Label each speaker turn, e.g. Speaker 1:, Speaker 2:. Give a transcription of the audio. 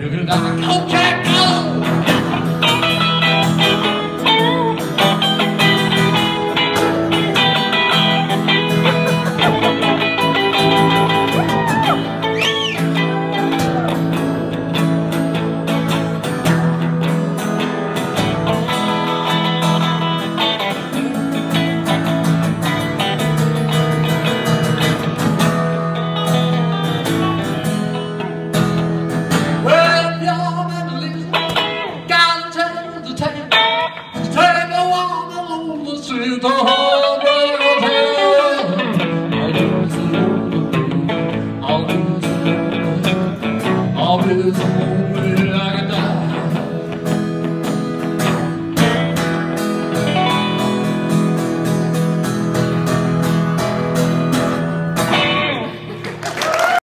Speaker 1: You're gonna die. Okay, ut og ha. Av blusen, av.